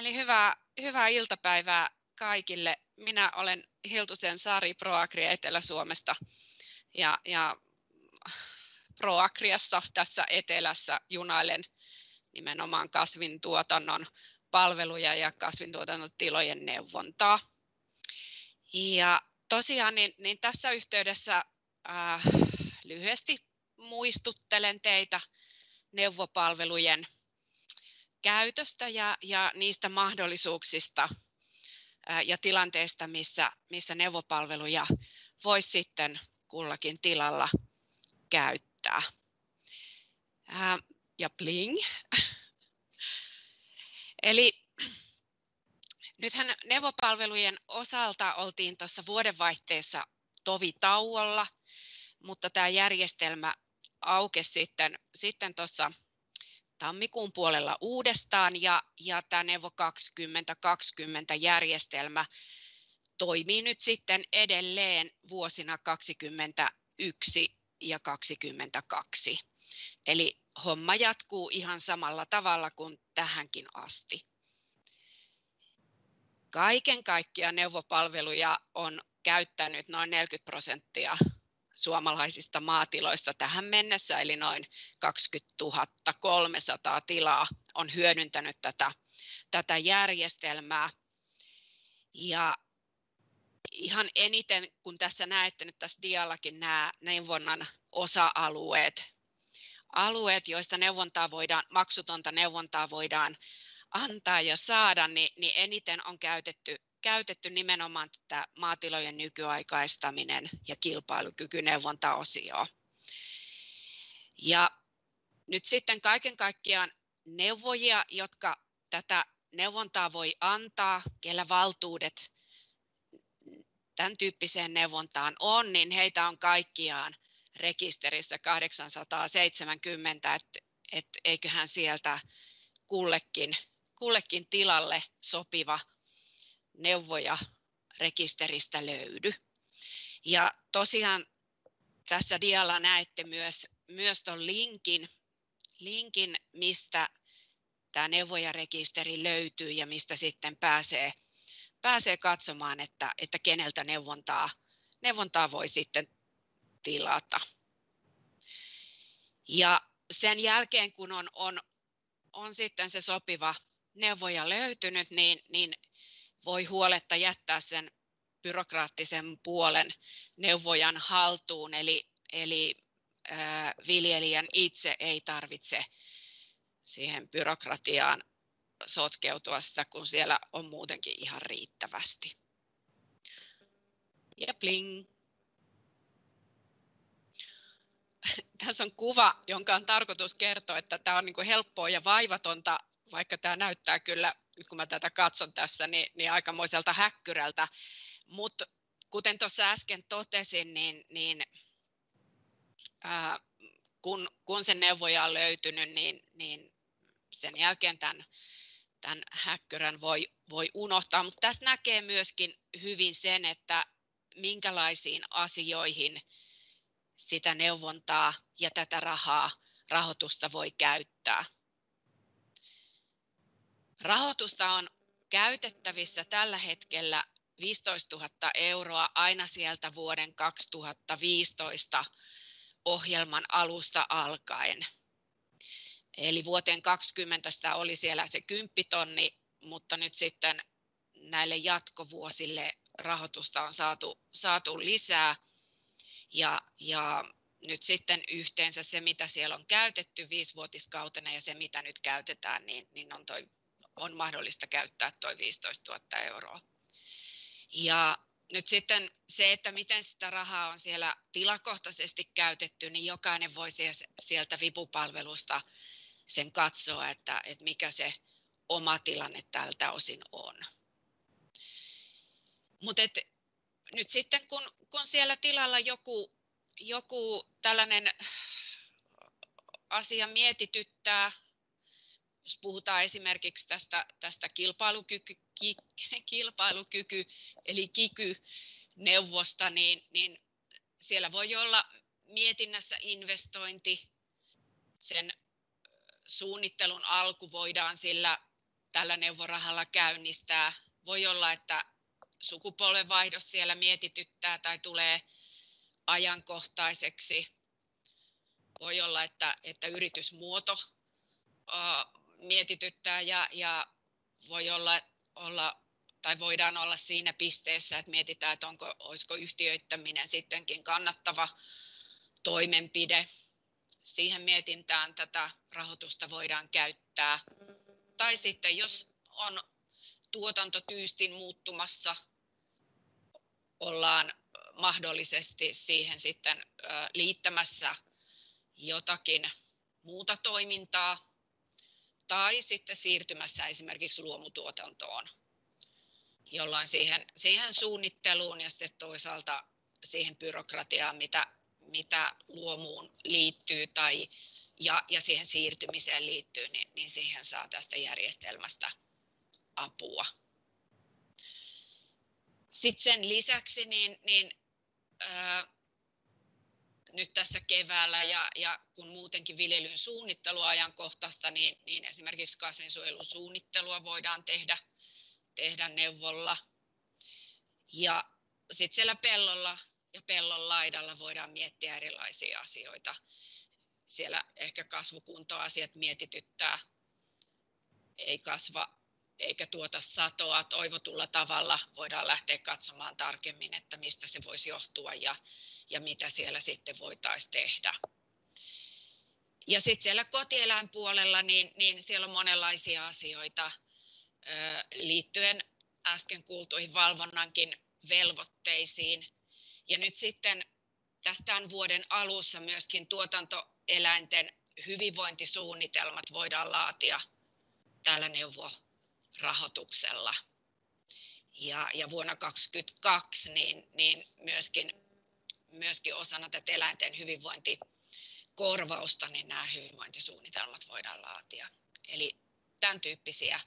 Eli hyvää, hyvää iltapäivää kaikille. Minä olen Hiltusen Sari Proagria Etelä-Suomesta ja, ja Proagriassa tässä etelässä junailen nimenomaan kasvintuotannon palveluja ja kasvintuotannon tilojen neuvontaa. Ja tosiaan niin, niin tässä yhteydessä äh, lyhyesti muistuttelen teitä neuvopalvelujen käytöstä ja, ja niistä mahdollisuuksista ja tilanteista, missä, missä neuvopalveluja voisi sitten kullakin tilalla käyttää. Ää, ja bling. Eli nythän neuvopalvelujen osalta oltiin tuossa vuodenvaihteessa tovi tauolla, mutta tämä järjestelmä aukesi sitten, sitten tuossa tammikuun puolella uudestaan ja, ja tämä Nevo 2020 järjestelmä toimii nyt sitten edelleen vuosina 2021 ja 2022. Eli homma jatkuu ihan samalla tavalla kuin tähänkin asti. Kaiken kaikkiaan neuvopalveluja on käyttänyt noin 40 prosenttia suomalaisista maatiloista tähän mennessä, eli noin 20 300 tilaa on hyödyntänyt tätä, tätä järjestelmää. Ja ihan eniten, kun tässä näette nyt tässä diallakin nämä neuvonnan osa-alueet, alueet, joista neuvontaa voidaan, maksutonta neuvontaa voidaan antaa ja saada, niin, niin eniten on käytetty käytetty nimenomaan tätä maatilojen nykyaikaistaminen ja kilpailukykyneuvontaosioa. Ja nyt sitten kaiken kaikkiaan neuvojia, jotka tätä neuvontaa voi antaa, kellä valtuudet tämän tyyppiseen neuvontaan on, niin heitä on kaikkiaan rekisterissä 870, että et eiköhän sieltä kullekin, kullekin tilalle sopiva neuvoja rekisteristä löydy. Ja tosiaan tässä dialla näette myös, myös tuon linkin, linkin, mistä tämä neuvojarekisteri löytyy ja mistä sitten pääsee, pääsee katsomaan, että, että keneltä neuvontaa, neuvontaa voi sitten tilata. Ja sen jälkeen, kun on, on, on sitten se sopiva neuvoja löytynyt, niin, niin voi huoletta jättää sen byrokraattisen puolen neuvojan haltuun, eli, eli ää, viljelijän itse ei tarvitse siihen byrokratiaan sotkeutua sitä, kun siellä on muutenkin ihan riittävästi. Ja bling. Tässä on kuva, jonka on tarkoitus kertoa, että tämä on niin helppoa ja vaivatonta, vaikka tämä näyttää kyllä nyt kun mä tätä katson tässä, niin, niin aikamoiselta häkkyrältä. Mutta kuten tuossa äsken totesin, niin, niin ää, kun, kun se neuvoja on löytynyt, niin, niin sen jälkeen tämän, tämän häkkyrän voi, voi unohtaa. Mutta tästä näkee myöskin hyvin sen, että minkälaisiin asioihin sitä neuvontaa ja tätä rahaa, rahoitusta voi käyttää. Rahoitusta on käytettävissä tällä hetkellä 15 000 euroa aina sieltä vuoden 2015 ohjelman alusta alkaen. Eli vuoteen 2020 sitä oli siellä se 10 tonni, mutta nyt sitten näille jatkovuosille rahoitusta on saatu, saatu lisää. Ja, ja nyt sitten yhteensä se, mitä siellä on käytetty viisivuotiskautena ja se, mitä nyt käytetään, niin, niin on toi on mahdollista käyttää tuo 15 000 euroa. Ja nyt sitten se, että miten sitä rahaa on siellä tilakohtaisesti käytetty, niin jokainen voi sieltä vipupalvelusta sen katsoa, että, että mikä se oma tilanne tältä osin on. Mutta nyt sitten kun, kun siellä tilalla joku, joku tällainen asia mietityttää, jos puhutaan esimerkiksi tästä, tästä kilpailukyky, ki, kilpailukyky eli kiky-neuvosta, niin, niin siellä voi olla mietinnässä investointi, sen suunnittelun alku voidaan sillä tällä neuvorahalla käynnistää. Voi olla, että sukupolvenvaihdos siellä mietityttää tai tulee ajankohtaiseksi. Voi olla, että, että yritysmuoto mietityttää ja, ja voi olla, olla tai voidaan olla siinä pisteessä, että mietitään, että onko, olisiko yhtiöittäminen sittenkin kannattava toimenpide. Siihen mietintään tätä rahoitusta voidaan käyttää. Tai sitten jos on tuotantotyystin muuttumassa, ollaan mahdollisesti siihen sitten liittämässä jotakin muuta toimintaa tai sitten siirtymässä esimerkiksi luomutuotantoon jolloin siihen, siihen suunnitteluun ja sitten toisaalta siihen byrokratiaan, mitä, mitä luomuun liittyy tai, ja, ja siihen siirtymiseen liittyy, niin, niin siihen saa tästä järjestelmästä apua. Sitten sen lisäksi niin, niin nyt tässä keväällä ja, ja kun muutenkin viljelyn suunnitteluajankohtaista, niin, niin esimerkiksi kasvinsuojelusuunnittelua voidaan tehdä – tehdä neuvolla. Ja sitten siellä pellolla ja pellon laidalla voidaan miettiä erilaisia asioita. Siellä ehkä kasvukuntoasiat mietityttää. Ei kasva eikä tuota satoa toivotulla tavalla. Voidaan lähteä katsomaan tarkemmin, että mistä se voisi johtua ja, ja mitä siellä sitten voitaisiin tehdä. Ja sitten siellä kotieläinpuolella, niin, niin siellä on monenlaisia asioita liittyen äsken kuultuihin valvonnankin velvoitteisiin. Ja nyt sitten tästä vuoden alussa myöskin tuotantoeläinten hyvinvointisuunnitelmat voidaan laatia tällä neuvorahoituksella. Ja, ja vuonna 2022 niin, niin myöskin, myöskin osana tätä eläinten hyvinvointikorvausta, niin nämä hyvinvointisuunnitelmat voidaan laatia. Eli tämän tyyppisiä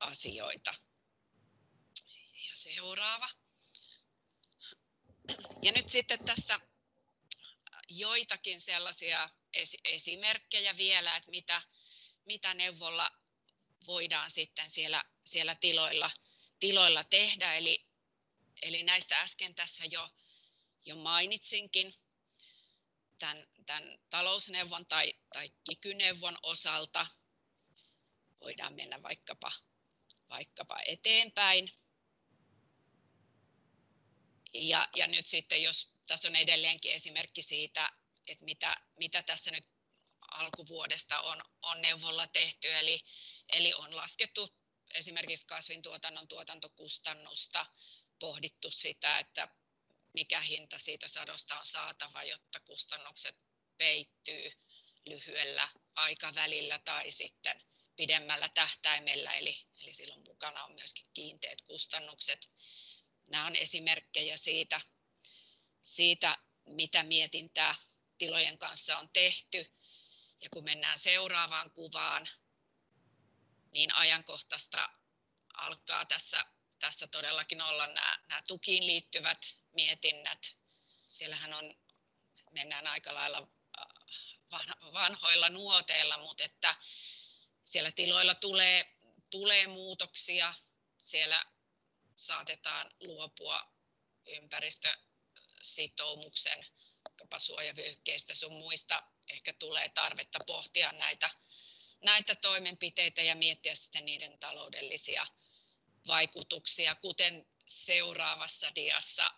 asioita. Ja seuraava. Ja nyt sitten tässä joitakin sellaisia esimerkkejä vielä, että mitä, mitä neuvolla voidaan sitten siellä, siellä tiloilla, tiloilla tehdä. Eli, eli näistä äsken tässä jo, jo mainitsinkin tämän, tämän talousneuvon tai, tai kikyneuvon osalta. Voidaan mennä vaikkapa vaikkapa eteenpäin. Ja, ja nyt sitten, jos tässä on edelleenkin esimerkki siitä, että mitä, mitä tässä nyt alkuvuodesta on, on neuvolla tehty, eli, eli on laskettu esimerkiksi kasvintuotannon tuotantokustannusta, pohdittu sitä, että mikä hinta siitä sadosta on saatava, jotta kustannukset peittyy lyhyellä aikavälillä tai sitten pidemmällä tähtäimellä, eli, eli silloin mukana on myöskin kiinteät kustannukset. Nämä on esimerkkejä siitä, siitä mitä mietintää tilojen kanssa on tehty. Ja kun mennään seuraavaan kuvaan, niin ajankohtaista alkaa tässä, tässä todellakin olla nämä, nämä tukiin liittyvät mietinnät. Siellähän on, mennään aika lailla äh, vanhoilla nuoteilla, mutta että siellä tiloilla tulee, tulee muutoksia, siellä saatetaan luopua ympäristösitoumuksen suojavyöhykkeistä sun muista. Ehkä tulee tarvetta pohtia näitä, näitä toimenpiteitä ja miettiä sitten niiden taloudellisia vaikutuksia, kuten seuraavassa diassa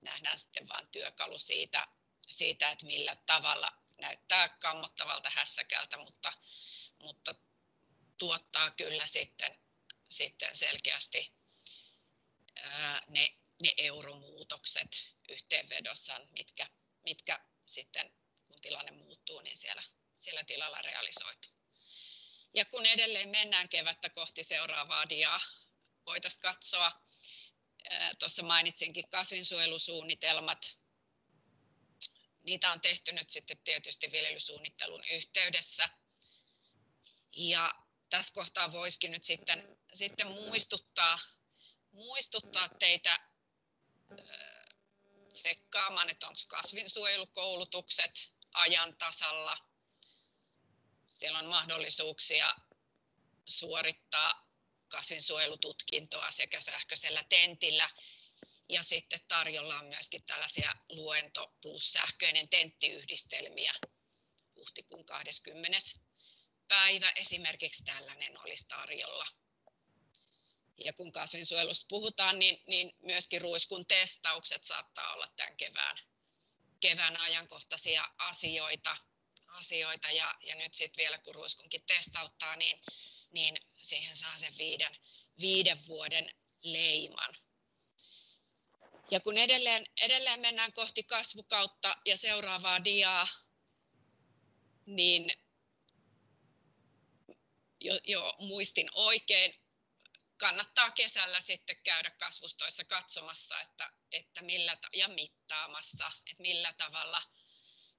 nähdään sitten vain työkalu siitä, siitä, että millä tavalla näyttää kammottavalta hässäkältä, mutta, mutta tuottaa kyllä sitten, sitten selkeästi ää, ne, ne euromuutokset yhteenvedossa, mitkä, mitkä sitten kun tilanne muuttuu, niin siellä, siellä tilalla realisoituu. Ja kun edelleen mennään kevättä kohti seuraavaa diaa, voitaisiin katsoa, tuossa mainitsinkin kasvinsuojelusuunnitelmat, niitä on tehty nyt sitten tietysti viljelysuunnittelun yhteydessä. Ja tässä kohtaa voisikin nyt sitten, sitten muistuttaa, muistuttaa teitä tsekkaamaan, että onko kasvinsuojelukoulutukset ajan tasalla. Siellä on mahdollisuuksia suorittaa kasvinsuojelututkintoa sekä sähköisellä tentillä. Ja sitten tarjolla on myöskin tällaisia luento plus sähköinen tenttiyhdistelmiä huhtikuun 20. päivä esimerkiksi tällainen olisi tarjolla. Ja kun kasvinsuojelusta puhutaan, niin, niin myöskin ruiskun testaukset saattaa olla tämän kevään, kevään ajankohtaisia asioita. Asioita. Ja, ja nyt sitten vielä kun ruiskunkin testauttaa, niin, niin siihen saa sen viiden, viiden vuoden leiman. Ja kun edelleen, edelleen mennään kohti kasvukautta ja seuraavaa diaa, niin jo, jo muistin oikein, kannattaa kesällä sitten käydä kasvustoissa katsomassa, että, että millä, ja mittaamassa, että millä tavalla,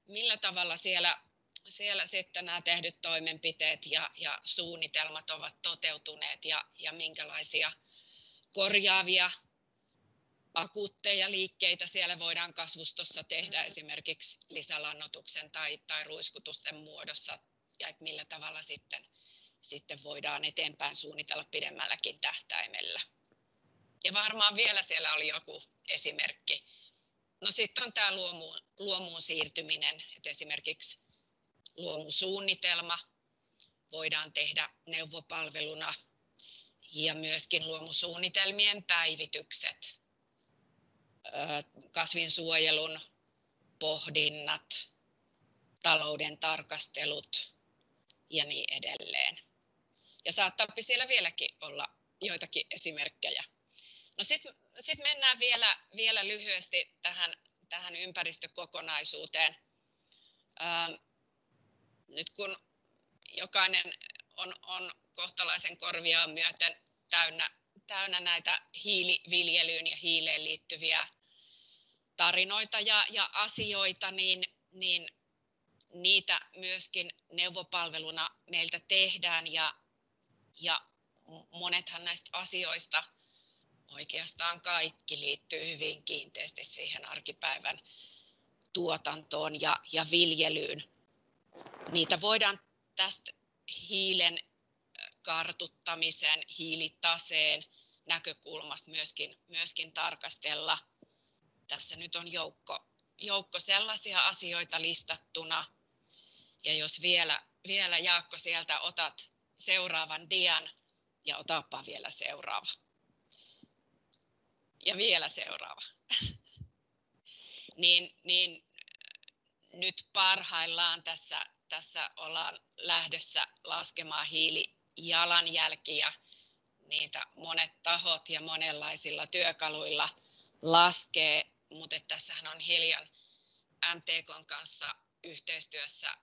millä tavalla siellä, siellä sitten nämä tehdyt toimenpiteet ja, ja suunnitelmat ovat toteutuneet ja, ja minkälaisia korjaavia akuutteja liikkeitä siellä voidaan kasvustossa tehdä esimerkiksi lisälannotuksen tai, tai ruiskutusten muodossa ja että millä tavalla sitten, sitten voidaan eteenpäin suunnitella pidemmälläkin tähtäimellä. Ja varmaan vielä siellä oli joku esimerkki. No sitten on tämä luomuun, luomuun siirtyminen, että esimerkiksi luomusuunnitelma voidaan tehdä neuvopalveluna ja myöskin luomusuunnitelmien päivitykset kasvinsuojelun pohdinnat, talouden tarkastelut ja niin edelleen. Ja saattaa siellä vieläkin olla joitakin esimerkkejä. No sitten sit mennään vielä, vielä lyhyesti tähän, tähän ympäristökokonaisuuteen. Nyt kun jokainen on, on kohtalaisen korviaan myöten täynnä täynnä näitä hiiliviljelyyn ja hiileen liittyviä tarinoita ja, ja asioita, niin, niin niitä myöskin neuvopalveluna meiltä tehdään ja, ja monethan näistä asioista, oikeastaan kaikki liittyy hyvin kiinteästi siihen arkipäivän tuotantoon ja, ja viljelyyn. Niitä voidaan tästä hiilen kartuttamisen, hiilitaseen näkökulmasta myöskin, myöskin tarkastella. Tässä nyt on joukko, joukko sellaisia asioita listattuna. Ja jos vielä, vielä Jaakko sieltä otat seuraavan dian ja otapa vielä seuraava. Ja vielä seuraava. niin, niin nyt parhaillaan tässä, tässä ollaan lähdössä laskemaan hiilijalanjälkiä niitä monet tahot ja monenlaisilla työkaluilla laskee, mutta tässähän on hiljan MTKn kanssa yhteistyössä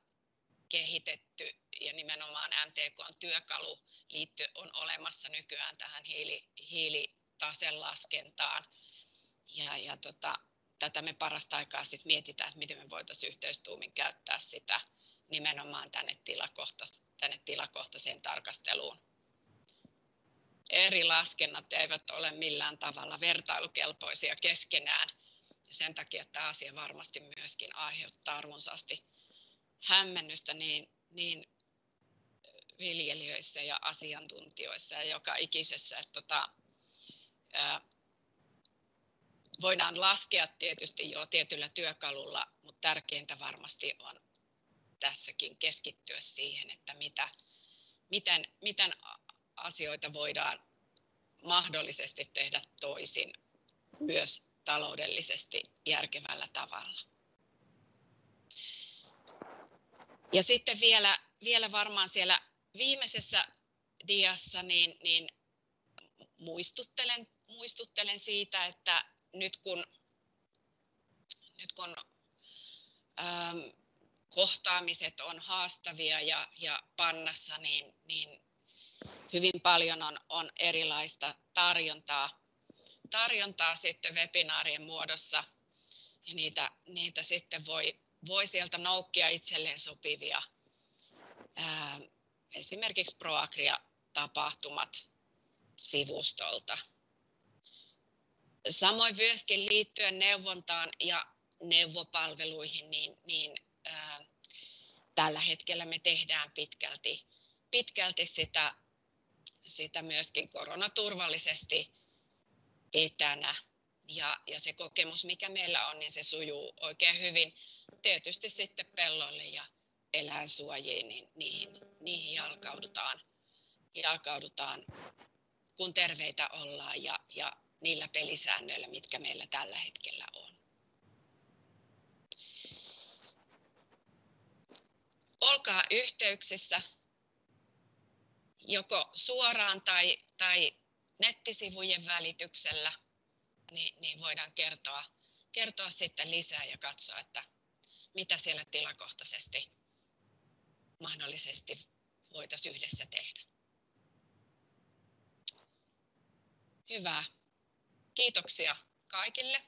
kehitetty ja nimenomaan MTKn työkalu liitty, on olemassa nykyään tähän hiili, hiilitaselaskentaan. Ja, ja tota, tätä me parasta aikaa sit mietitään, että miten me voitaisiin yhteistuumin käyttää sitä nimenomaan tänne, tilakohtais, tänne tilakohtaiseen tarkasteluun eri laskennat eivät ole millään tavalla vertailukelpoisia keskenään. Ja sen takia tämä asia varmasti myöskin aiheuttaa runsaasti hämmennystä niin, niin viljelijöissä ja asiantuntijoissa ja joka ikisessä. Että tota, ää, voidaan laskea tietysti jo tietyllä työkalulla, mutta tärkeintä varmasti on tässäkin keskittyä siihen, että mitä, miten, miten asioita voidaan mahdollisesti tehdä toisin myös taloudellisesti järkevällä tavalla. Ja sitten vielä, vielä varmaan siellä viimeisessä diassa niin, niin muistuttelen, muistuttelen siitä, että nyt kun, nyt kun ähm, kohtaamiset on haastavia ja, ja pannassa, niin, niin hyvin paljon on, on erilaista tarjontaa, tarjontaa sitten webinaarien muodossa ja niitä, niitä sitten voi, voi sieltä noukkia itselleen sopivia. Ää, esimerkiksi ProAgria-tapahtumat sivustolta. Samoin myöskin liittyen neuvontaan ja neuvopalveluihin, niin, niin tällä hetkellä me tehdään pitkälti, pitkälti sitä sitä myöskin koronaturvallisesti etänä. Ja, ja se kokemus, mikä meillä on, niin se sujuu oikein hyvin. Tietysti sitten pelloille ja eläinsuojiin, niin niihin, niihin jalkaudutaan, jalkaudutaan, kun terveitä ollaan ja, ja niillä pelisäännöillä, mitkä meillä tällä hetkellä on. Olkaa yhteyksissä joko suoraan tai, tai nettisivujen välityksellä, niin, niin voidaan kertoa, kertoa sitten lisää ja katsoa, että mitä siellä tilakohtaisesti mahdollisesti voitaisiin yhdessä tehdä. Hyvä. Kiitoksia kaikille.